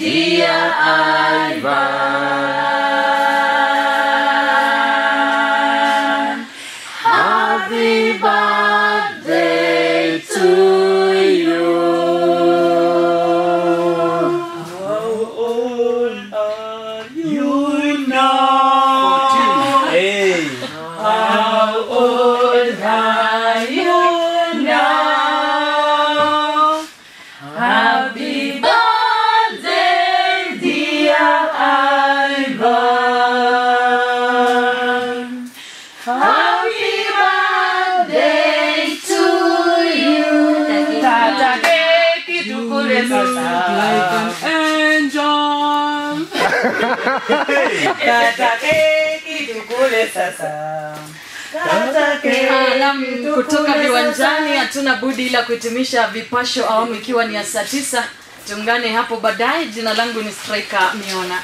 dear Ivan. Happy birthday to you. How old are you Happy birthday to you. Tata keki tukule sasa. Tata keki tukule sasa. Tata keki kutoka viwanjani hatuna budi ila kuhitimisha vipasho awamu ikiwa ni ya saa tisa tuungane hapo baadaye jina langu ni striker miona